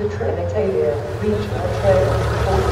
the Trinitaria Regional Trail